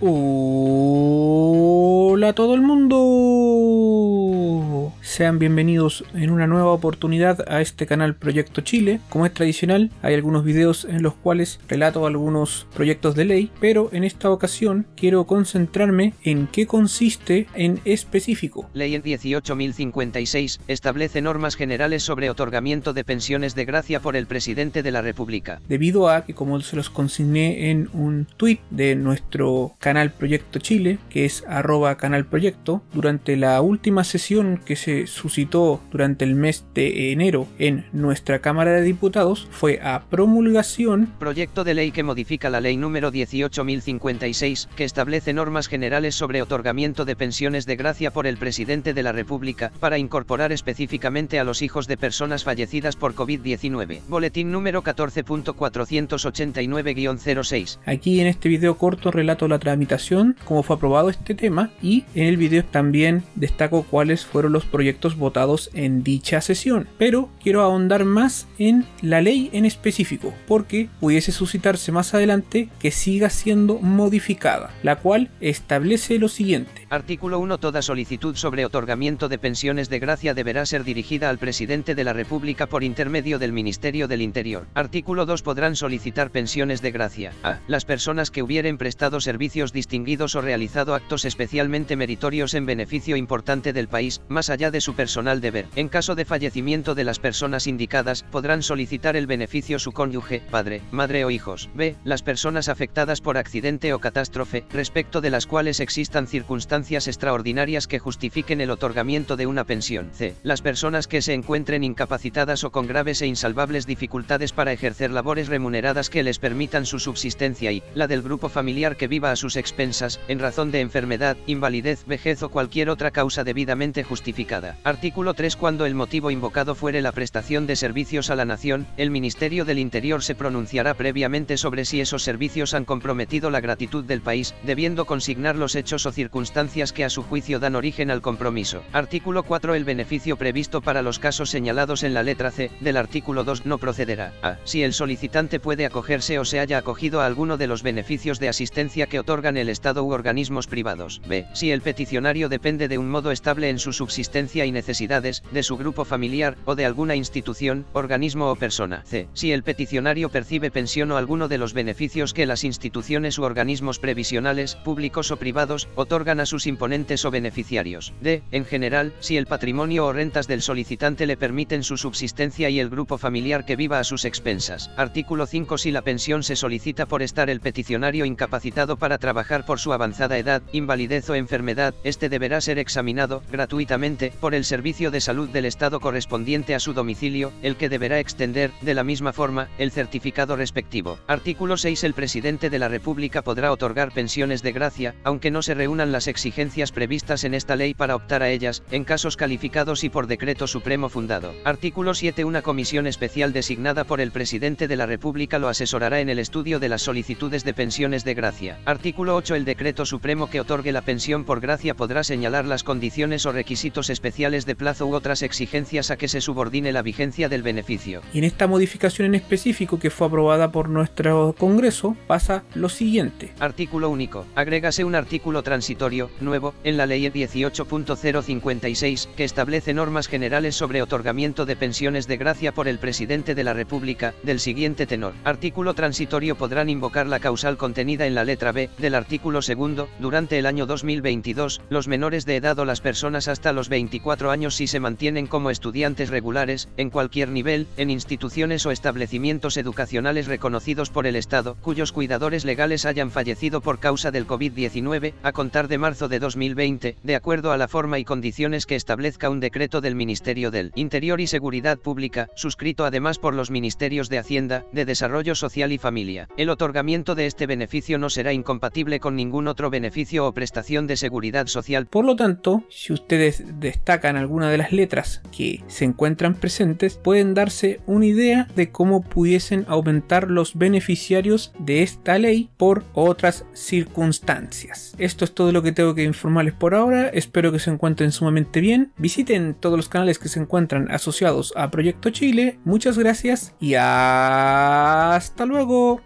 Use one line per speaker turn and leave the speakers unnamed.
Hola a todo el mundo. Sean bienvenidos en una nueva oportunidad a este canal Proyecto Chile. Como es tradicional, hay algunos videos en los cuales relato algunos proyectos de ley, pero en esta ocasión quiero concentrarme en qué consiste en específico.
Ley en 18.056 establece normas generales sobre otorgamiento de pensiones de gracia por el presidente de la República.
Debido a que, como se los consigné en un tweet de nuestro canal Proyecto Chile, que es arroba canal proyecto, durante la última sesión que se suscitó durante el mes de enero en nuestra Cámara de Diputados fue a promulgación
Proyecto de ley que modifica la ley número 18.056, que establece normas generales sobre otorgamiento de pensiones de gracia por el presidente de la República, para incorporar específicamente a los hijos de personas fallecidas por COVID-19. Boletín número 14.489-06.
Aquí en este video corto relato la tramitación, cómo fue aprobado este tema y en el video también destaco cuáles fueron los proyectos votados en dicha sesión. Pero quiero ahondar más en la ley en específico, porque pudiese suscitarse más adelante que siga siendo modificada, la cual establece lo siguiente.
Artículo 1. Toda solicitud sobre otorgamiento de pensiones de gracia deberá ser dirigida al presidente de la República por intermedio del Ministerio del Interior. Artículo 2. Podrán solicitar pensiones de gracia a las personas que hubieren prestado servicios distinguidos o realizado actos especialmente meritorios en beneficio importante del país, más allá de su personal deber. En caso de fallecimiento de las personas indicadas, podrán solicitar el beneficio su cónyuge, padre, madre o hijos. B. Las personas afectadas por accidente o catástrofe, respecto de las cuales existan circunstancias extraordinarias que justifiquen el otorgamiento de una pensión. C. Las personas que se encuentren incapacitadas o con graves e insalvables dificultades para ejercer labores remuneradas que les permitan su subsistencia y, la del grupo familiar que viva a sus expensas, en razón de enfermedad, invalidez, vejez o cualquier otra causa debidamente justificada. Artículo 3 Cuando el motivo invocado fuere la prestación de servicios a la nación, el Ministerio del Interior se pronunciará previamente sobre si esos servicios han comprometido la gratitud del país, debiendo consignar los hechos o circunstancias que a su juicio dan origen al compromiso. Artículo 4 El beneficio previsto para los casos señalados en la letra C del artículo 2 no procederá a si el solicitante puede acogerse o se haya acogido a alguno de los beneficios de asistencia que otorgan el Estado u organismos privados. B. Si el peticionario depende de un modo estable en su subsistencia y necesidades, de su grupo familiar, o de alguna institución, organismo o persona. C. Si el peticionario percibe pensión o alguno de los beneficios que las instituciones u organismos previsionales, públicos o privados, otorgan a sus imponentes o beneficiarios. D. En general, si el patrimonio o rentas del solicitante le permiten su subsistencia y el grupo familiar que viva a sus expensas. Artículo 5 Si la pensión se solicita por estar el peticionario incapacitado para trabajar por su avanzada edad, invalidez o enfermedad, este deberá ser examinado, gratuitamente, por el Servicio de Salud del Estado correspondiente a su domicilio, el que deberá extender, de la misma forma, el certificado respectivo. Artículo 6 El presidente de la República podrá otorgar pensiones de gracia, aunque no se reúnan las exigencias previstas en esta ley para optar a ellas, en casos calificados y por decreto supremo fundado. Artículo 7 Una comisión especial designada por el presidente de la República lo asesorará en el estudio de las solicitudes de pensiones de gracia. Artículo 8 El decreto supremo que otorgue la pensión por gracia podrá señalar las condiciones o requisitos de plazo u otras exigencias a que se subordine la vigencia del beneficio.
Y en esta modificación en específico que fue aprobada por nuestro Congreso pasa lo siguiente.
Artículo único. Agrégase un artículo transitorio, nuevo, en la ley 18.056, que establece normas generales sobre otorgamiento de pensiones de gracia por el presidente de la República, del siguiente tenor. Artículo transitorio podrán invocar la causal contenida en la letra B, del artículo segundo, durante el año 2022, los menores de edad o las personas hasta los 24 años si se mantienen como estudiantes regulares, en cualquier nivel, en instituciones o establecimientos educacionales reconocidos por el Estado, cuyos cuidadores legales hayan fallecido por causa del COVID-19, a contar de marzo de 2020, de acuerdo a la forma y condiciones que establezca un decreto del Ministerio del Interior y Seguridad Pública, suscrito además por los Ministerios de Hacienda, de Desarrollo Social y Familia. El otorgamiento de este beneficio no será incompatible con ningún otro beneficio o prestación de seguridad social.
Por lo tanto, si ustedes destacan alguna de las letras que se encuentran presentes, pueden darse una idea de cómo pudiesen aumentar los beneficiarios de esta ley por otras circunstancias. Esto es todo lo que tengo que informarles por ahora, espero que se encuentren sumamente bien, visiten todos los canales que se encuentran asociados a Proyecto Chile, muchas gracias y hasta luego.